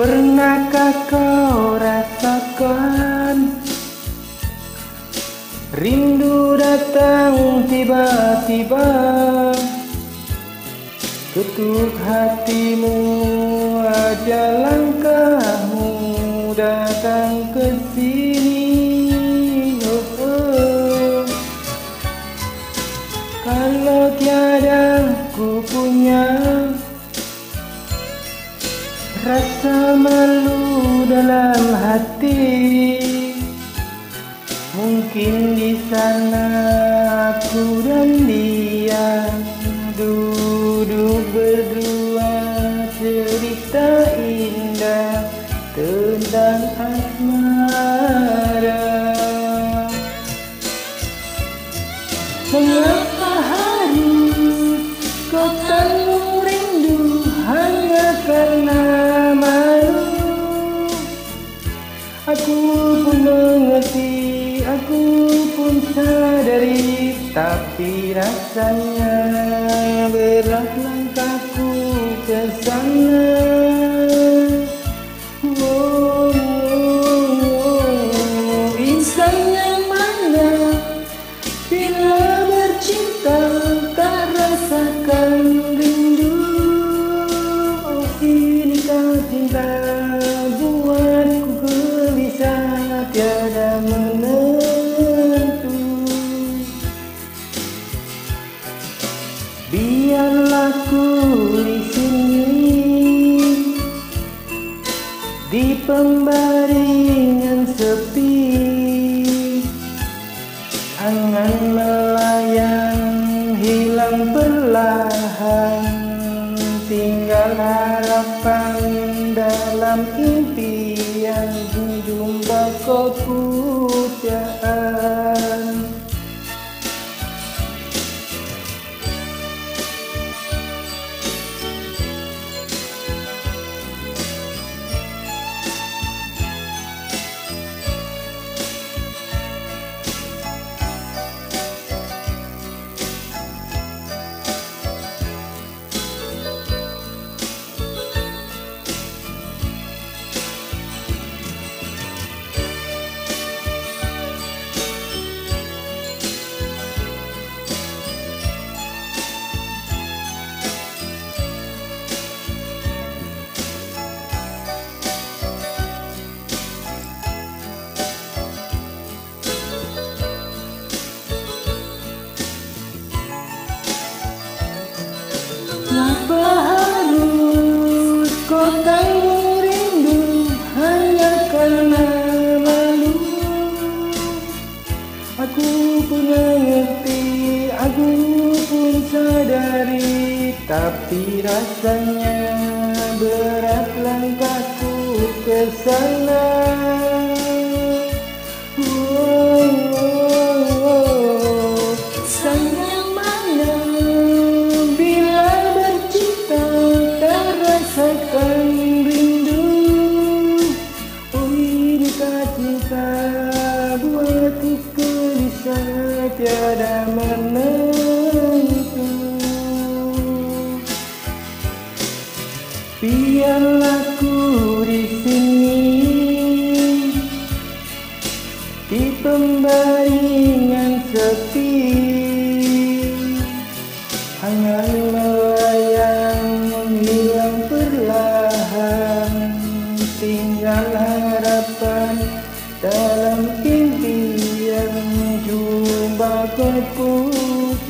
Pernahkah kau rasakan Rindu datang tiba-tiba? Ketuk hatimu aja langkahmu datang ke Rasa malu dalam hati. Mungkin di sana aku dan dia Duduk Tapi rasanya berat langkahku ke sana pembaringan sepi. Angan melayang hilang perlahan. Tinggal harapan dalam impian. Jumpa kau pujaan Tapi rasanya Biarlah ku di sini di pembaringan sepi hanya melayang menghilang perlahan tinggal harapan dalam impian jumpa kepujaan.